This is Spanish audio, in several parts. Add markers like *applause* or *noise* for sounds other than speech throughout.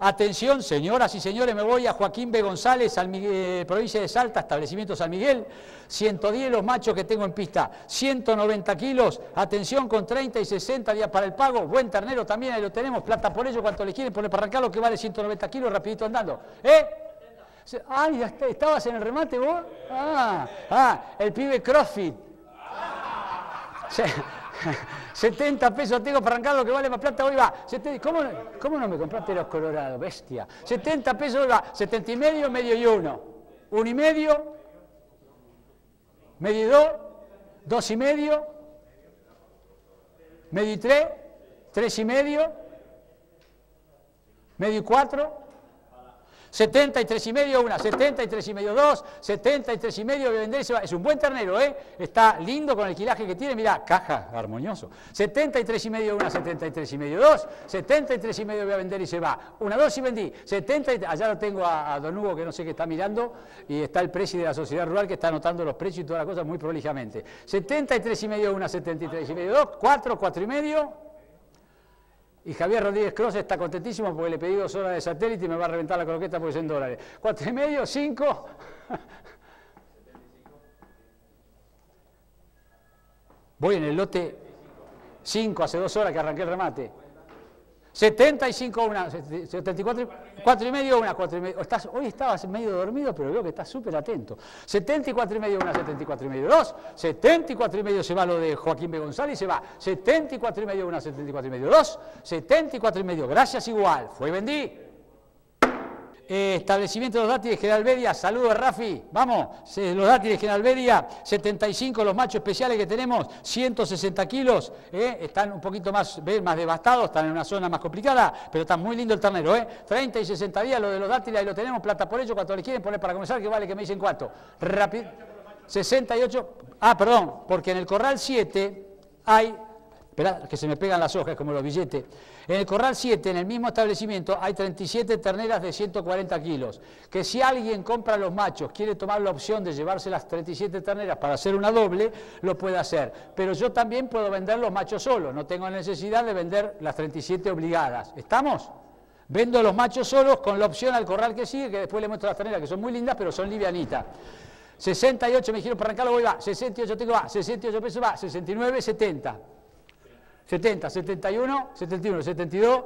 Atención, señoras y señores, me voy a Joaquín B. González, eh, provincia de Salta, establecimiento San Miguel. 110 los machos que tengo en pista, 190 kilos. Atención con 30 y 60 días para el pago. Buen ternero también, ahí lo tenemos. Plata por ello, cuánto le quieren poner para arrancarlo, que vale 190 kilos, rapidito andando. ¿Eh? Ay, ¿estabas en el remate vos? Ah, ah el pibe CrossFit. *laughs* 70 pesos tengo para arrancar lo que vale más plata, hoy va. ¿Cómo, ¿Cómo, no me compraste los colorados, bestia? 70 pesos hoy va, 70 y medio, medio y uno. Uno y medio, medio y dos, dos y medio, medio y tres, tres y medio, medio y cuatro, 73 y medio, una, 73 y medio, dos, 73 y medio, voy a vender, se va. Es un buen ternero, ¿eh? Está lindo con el quilaje que tiene, mira, caja, armonioso. 73 y medio, una, 73 y medio, dos, 73 y medio voy a vender y se va. Una, dos y vendí. 70 allá lo tengo a, Don Hugo que no sé qué está mirando y está el precio de la sociedad rural que está anotando los precios y todas las cosas muy prolijamente. 73 y medio, una, 73 y medio, dos, cuatro, cuatro y medio, y Javier Rodríguez Cross está contentísimo porque le pedí dos horas de satélite y me va a reventar la croqueta es en dólares. Cuatro y medio, cinco. Voy en el lote 5 hace dos horas que arranqué el remate. 75 una, 74, 4 y medio una, 4 y medio. Estás, hoy estabas medio dormido, pero veo que estás súper atento. 74 y medio una, 74 y medio dos. 74 y medio se va lo de Joaquín B. González, se va. 74 y medio una, 74 y medio dos. 74 y medio, gracias igual. Fue vendí. Eh, establecimiento de los dátiles General Bedia, saludos Rafi, vamos, los dátiles General Bedia, 75 los machos especiales que tenemos, 160 kilos, eh, están un poquito más, más devastados, están en una zona más complicada, pero está muy lindo el ternero, eh. 30 y 60 días, lo de los dátiles ahí lo tenemos, plata por ello, cuando le quieren poner para comenzar, que vale que me dicen cuánto. Rápido. 68, ah, perdón, porque en el corral 7 hay Esperá, que se me pegan las hojas como los billetes. En el Corral 7, en el mismo establecimiento, hay 37 terneras de 140 kilos. Que si alguien compra los machos, quiere tomar la opción de llevarse las 37 terneras para hacer una doble, lo puede hacer. Pero yo también puedo vender los machos solos, no tengo necesidad de vender las 37 obligadas. ¿Estamos? Vendo los machos solos con la opción al corral que sigue, que después le muestro las terneras, que son muy lindas, pero son livianitas. 68 me dijeron para arrancarlo, voy va. 68 tengo va. 68 pesos va. 69, 70. 70, 71, 71, 72,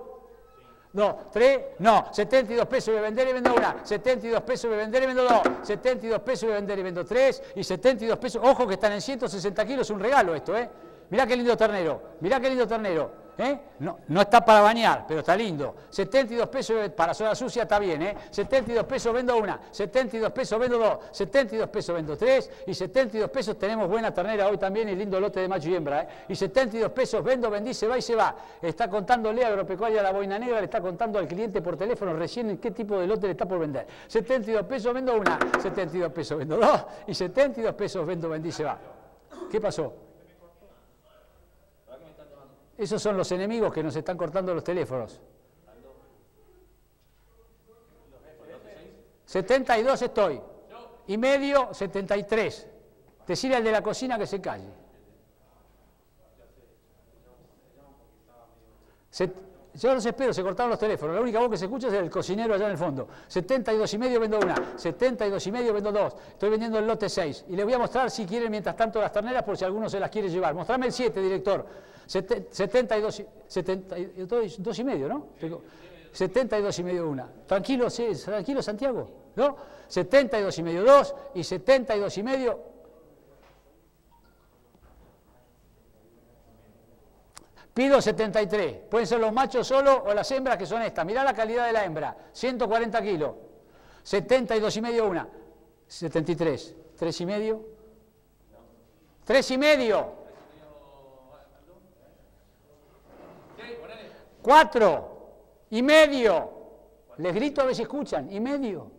no, 3, no, 72 pesos voy a vender y vendo una, 72 pesos voy a vender y vendo dos, 72 pesos voy a vender y vendo tres, y 72 pesos, ojo que están en 160 kilos, es un regalo esto, ¿eh? Mirá qué lindo ternero, mirá qué lindo ternero. ¿Eh? No, no, está para bañar, pero está lindo. 72 pesos para zona sucia está bien, ¿eh? 72 pesos vendo una, 72 pesos vendo dos, 72 pesos vendo tres, y 72 pesos tenemos buena ternera hoy también y lindo lote de macho y hembra, ¿eh? Y 72 pesos vendo, vendí, se va y se va. Está contándole a Agropecuaria La Boina Negra, le está contando al cliente por teléfono recién en qué tipo de lote le está por vender. 72 pesos vendo una, 72 pesos vendo dos, y 72 pesos vendo, vendí, se va. ¿Qué pasó? Esos son los enemigos que nos están cortando los teléfonos. 72 estoy. Y medio, 73. Decirle al de la cocina que se calle. Yo los espero, se cortaron los teléfonos. La única voz que se escucha es el cocinero allá en el fondo. 72 y medio vendo una, 72 y medio vendo dos. Estoy vendiendo el lote 6. Y les voy a mostrar si quieren mientras tanto las terneras por si alguno se las quiere llevar. Mostrame el 7, director. 72, 72 y medio, ¿no? 72 y medio una. Tranquilo, tranquilo Santiago, ¿no? 72 y medio dos y 72 y medio. Pido 73. Pueden ser los machos solo o las hembras que son estas. Mirá la calidad de la hembra. 140 kilos. 72 y medio una. 73. 3 y medio. 3 y medio. Cuatro y medio. Les grito a ver si escuchan. Y medio.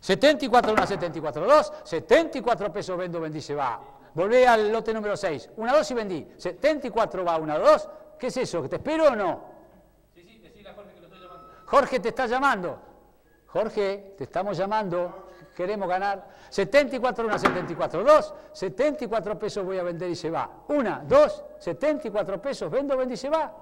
74 una, 74 dos. 74 pesos vendo, vendí, se va. Volvé al lote número 6. Una, dos y vendí. 74 va, una, dos. ¿Qué es eso? ¿Te espero o no? Sí, sí, decíle a Jorge que lo estoy llamando. Jorge te está llamando. Jorge, te estamos llamando. Queremos ganar. 74 una, 74 dos. 74 pesos voy a vender y se va. Una, dos, 74 pesos vendo, vendí y se va.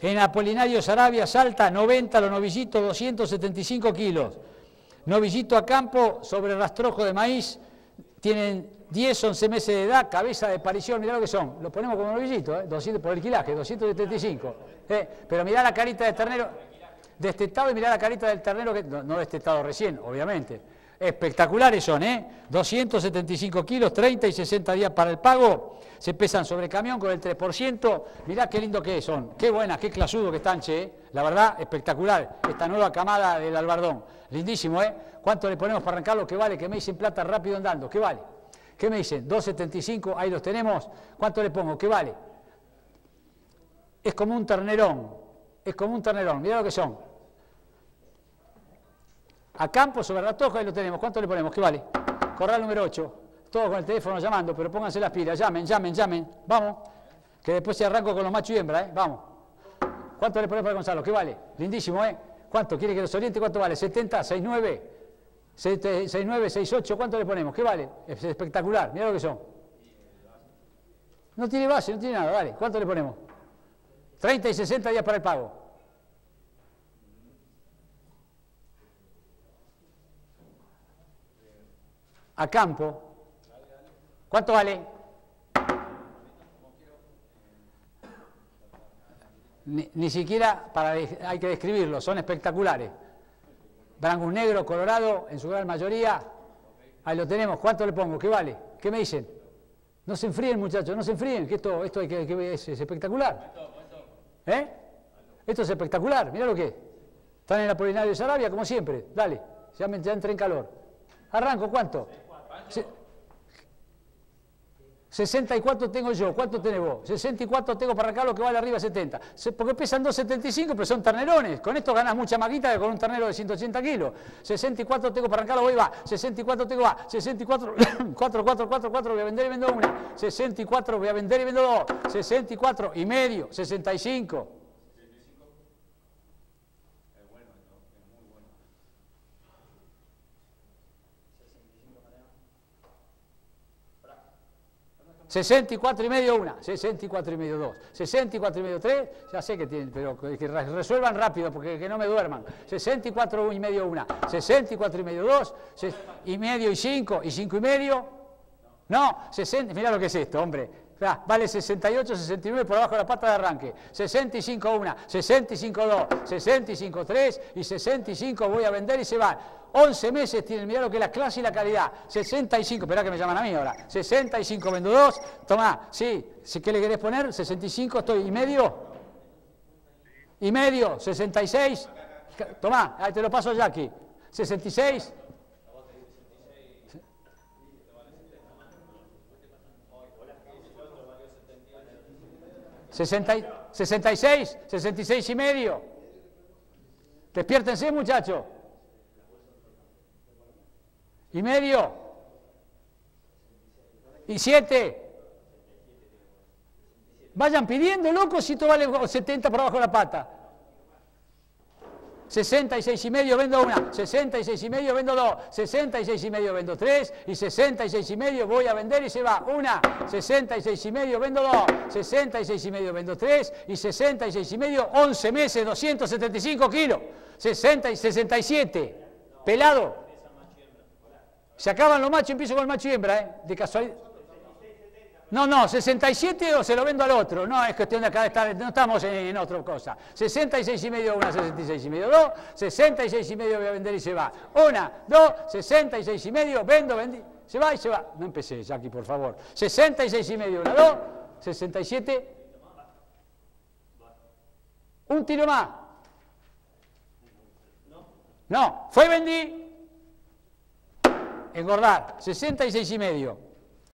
En Apolinario Sarabia, Salta, 90, los novillitos 275 kilos. Novillito a campo sobre rastrojo de maíz, tienen 10, 11 meses de edad, cabeza de parición, mirá lo que son. Los ponemos como novillito, ¿eh? 200 por el quilaje, 275. ¿eh? Pero mirá la carita de ternero destetado y mirá la carita del ternero, que no, no destetado recién, obviamente. Espectaculares son, ¿eh? 275 kilos, 30 y 60 días para el pago. Se pesan sobre camión con el 3%. Mirá qué lindo que son. Qué buenas, qué clasudo que están, che. ¿eh? La verdad, espectacular. Esta nueva camada del albardón. Lindísimo, ¿eh? ¿Cuánto le ponemos para arrancarlo? ¿Qué vale? Que me dicen plata rápido andando. ¿Qué vale? ¿Qué me dicen? 2.75, ahí los tenemos. ¿Cuánto le pongo? ¿Qué vale? Es como un ternerón. Es como un ternerón. Mirá lo que son. A campo sobre ratojo, ahí lo tenemos. ¿Cuánto le ponemos? ¿Qué vale? Corral número 8. Todos con el teléfono llamando, pero pónganse las pilas. Llamen, llamen, llamen. Vamos. Que después se arranco con los machos y hembra, ¿eh? Vamos. ¿Cuánto le ponemos para Gonzalo? ¿Qué vale? Lindísimo, ¿eh? ¿Cuánto? ¿Quiere que los oriente? ¿Cuánto vale? ¿70? ¿69? ¿69? ¿68? ¿Cuánto le ponemos? ¿Qué vale? Es espectacular. Mira lo que son. No tiene base, no tiene nada. Vale. ¿Cuánto le ponemos? 30 y 60 días para el pago. A campo. ¿Cuánto vale? Ni, siquiera para, hay que describirlo, son espectaculares. Brangus negro, colorado, en su gran mayoría. Ahí lo tenemos. ¿Cuánto le pongo? ¿Qué vale? ¿Qué me dicen? No se enfríen, muchachos, no se enfríen, que esto, esto hay que, es, espectacular. ¿Eh? Esto es espectacular, mira lo que es. Están en la Polinario de Sarabia, como siempre. Dale, ya, me, ya en calor. Arranco, ¿cuánto? 64 tengo yo, ¿cuánto tenés vos? 64 tengo para acá, lo que vale arriba 70. Porque pesan 275, pero son ternerones. Con esto ganas mucha maquita con un ternero de 180 kilos. 64 tengo para acá, lo voy va. 64 tengo va. 64, 4, 4, 4, 4, voy a vender y vendo una. 64 voy a vender y vendo dos. 64 y medio, 65. 64 y medio una, 64 y medio dos, 64 y medio tres, ya sé que tienen, pero que resuelvan rápido porque que no me duerman. 64 y medio una, 64 y medio dos, y medio y cinco, y cinco y medio. No, 60, mira lo que es esto, hombre. Vale 68, 69 por abajo de la pata de arranque. 65 una, 65 dos, 65 3 y 65 voy a vender y se van. 11 meses tienen, mirá lo que es la clase y la calidad. 65, esperá que me llaman a mí ahora. 65 vendo 2, tomá, sí, ¿qué le querés poner? 65 estoy, ¿y medio? ¿Y medio? ¿66? Tomá, ahí te lo paso ya Jackie. 66. 60, 66, 66 y medio. Despiértense, muchachos. Y medio. Y siete. Vayan pidiendo, loco, si esto vale 70 por abajo de la pata. 66 y medio vendo una, 66 y medio vendo dos, 66 y medio vendo tres. Y 66 y medio voy a vender y se va. Una, 66 y medio vendo dos, 66 y medio vendo tres. Y 66 y medio 11 meses, 275 kilos, 60 y 67, pelado. Se acaban los machos, empiezo con el macho y hembra, ¿eh? de casualidad. No, no, 67 o se lo vendo al otro. No, es cuestión de acá estar, no estamos en, otra cosa. 66 y medio, una, 66 y medio, dos. 66 y medio voy a vender y se va. Una, dos, 66 y medio, vendo, vendí. Se va y se va. No empecé, Jackie, por favor. 66 y medio, una, dos. 67. Un tiro más. No, fue vendí. Engordar. 66 y medio.